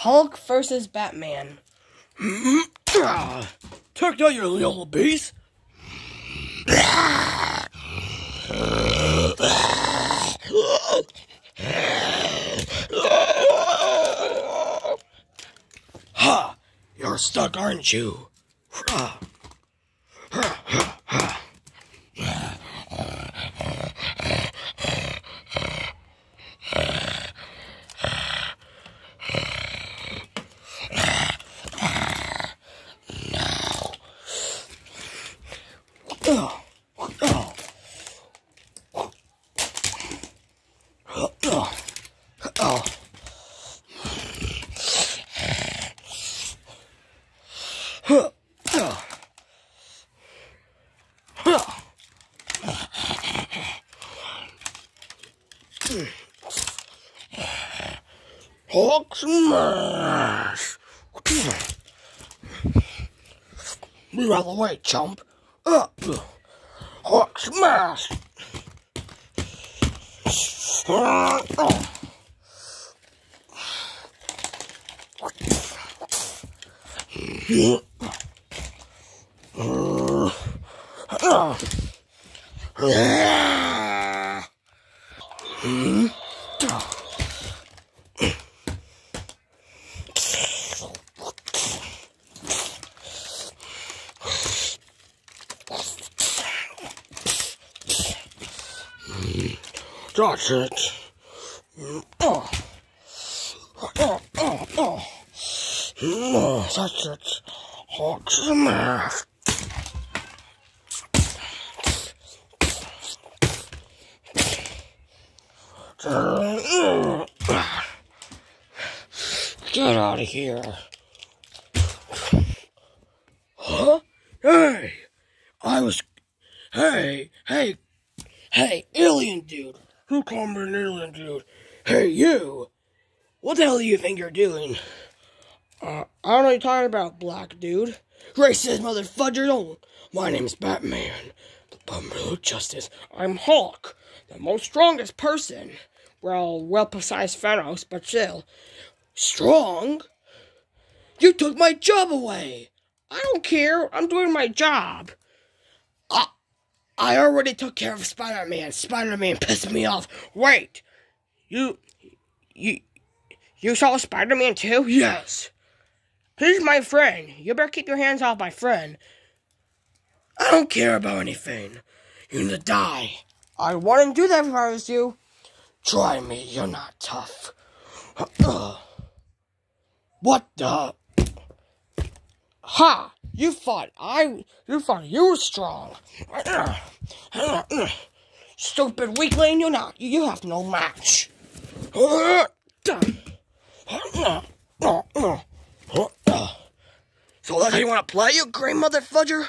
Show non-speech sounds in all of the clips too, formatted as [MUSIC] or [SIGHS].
Hulk versus Batman. [CLEARS THROAT] Check out your little beast. Ha! You're stuck, aren't you? Oh. Hulk smash! Move out of the way, chump! Smash! Uh, oh. Uh, uh. Yeah. Hmm? That's it. That's it. Hulk smash. Get out of here. Huh? Hey! I was. Hey, hey, hey, alien dude. Who called me an alien dude? Hey, you! What the hell do you think you're doing? Uh, I don't know what you're talking about, black dude. Racist motherfucker, don't. My name's Batman. The Bummer of Justice. I'm Hulk, the most strongest person. Well, well precise Thanos, but still. Strong? You took my job away! I don't care. I'm doing my job. I, already took care of Spider-Man. Spider-Man pissed me off. Wait. You, you, you saw Spider-Man too? Yes. He's my friend. You better keep your hands off my friend. I don't care about anything. You need to die. I wouldn't do that if I was you. Try me. You're not tough. What the? Ha! You thought I. You thought you were strong. Stupid weakling, you're not. You have no match. So that's how you want to play, you gray mother fudger?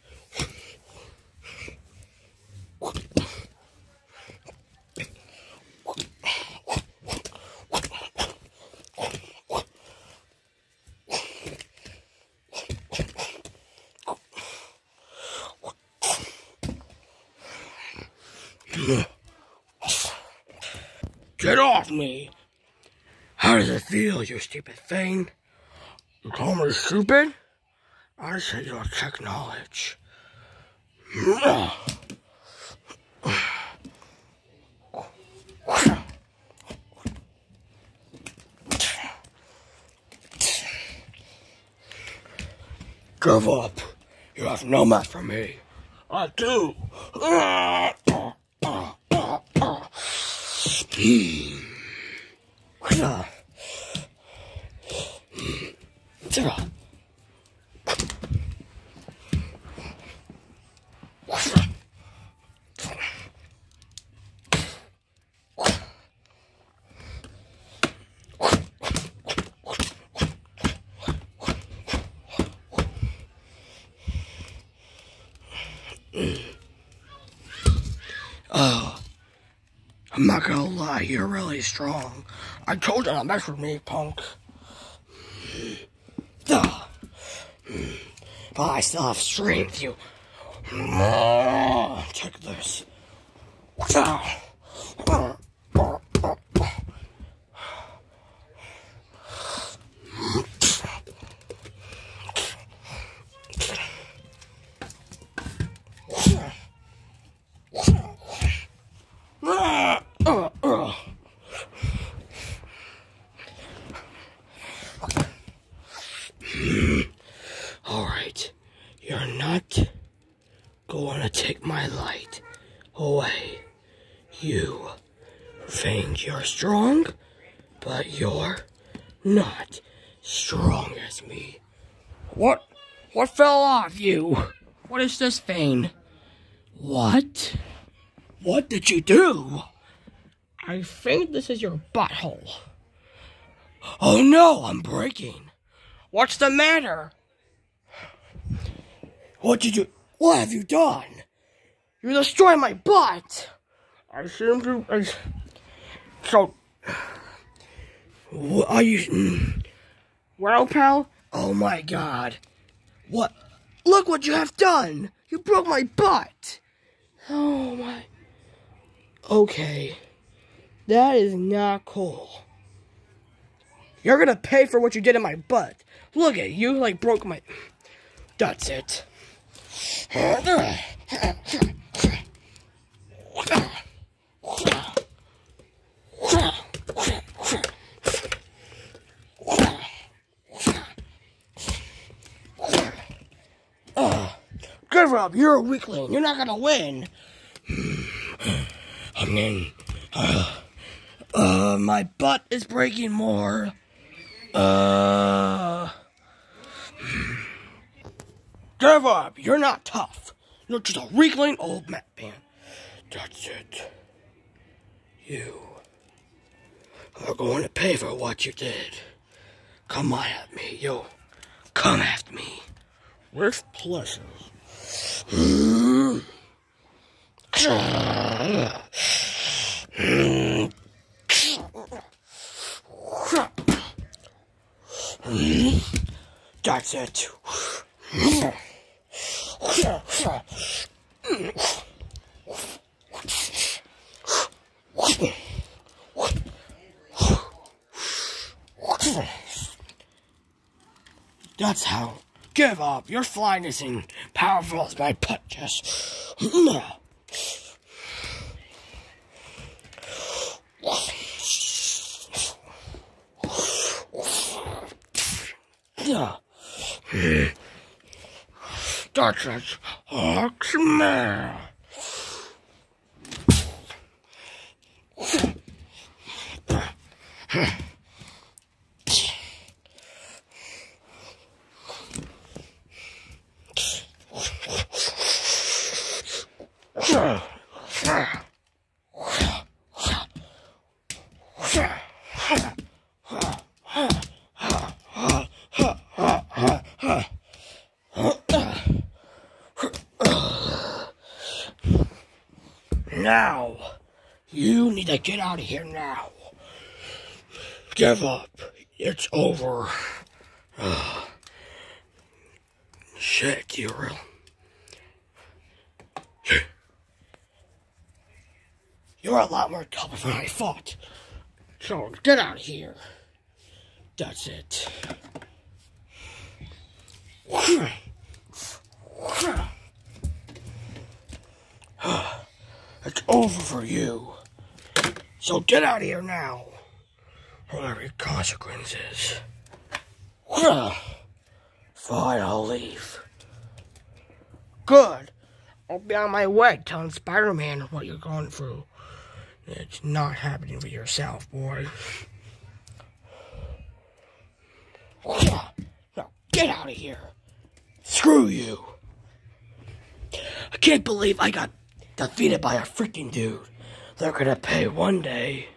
Get off me! How does it feel, you stupid thing? You call me stupid? I said you'll check knowledge. Give up. You have no match for me. I do. Yeah. I'm not gonna lie, you're really strong. I told you not to mess with me, punk. [SIGHS] Ugh. But I still have strength, you. [SIGHS] Take this right, you're not going to take my light away. You think you're strong, but you're not strong as me. What? What fell off you? What is this vein? What? What did you do? I think this is your butthole. Oh no, I'm breaking. What's the matter? What did you. What have you done? You destroyed my butt! I seem to. I, so. What are you. Well, pal? Oh my god. What? Look what you have done! You broke my butt! Oh my. Okay. That is not cool. You're gonna pay for what you did in my butt. Look at you, like broke my. That's it. [LAUGHS] You're a weakling. You're not gonna win. [SIGHS] I mean, uh, uh, my butt is breaking more. Uh. [SIGHS] Give up! You're not tough. You're just a weakling old man. That's it. You are going to pay for what you did. Come on at me, yo. Come after me. With pleasure. That's it. That's how. Give up. Your flying isn't powerful as my punches. That's it. Now, you need to get out of here now. Give up. It's over. Shit, you real. You're a lot more tougher than I thought. So get out of here. That's it. [SIGHS] It's over for you. So get out of here now. There be consequences. [SIGHS] Fine, I'll leave. Good. I'll be on my way telling Spider Man what you're going through. It's not happening for yourself, boy. Now, get out of here. Screw you. I can't believe I got defeated by a freaking dude. They're gonna pay one day.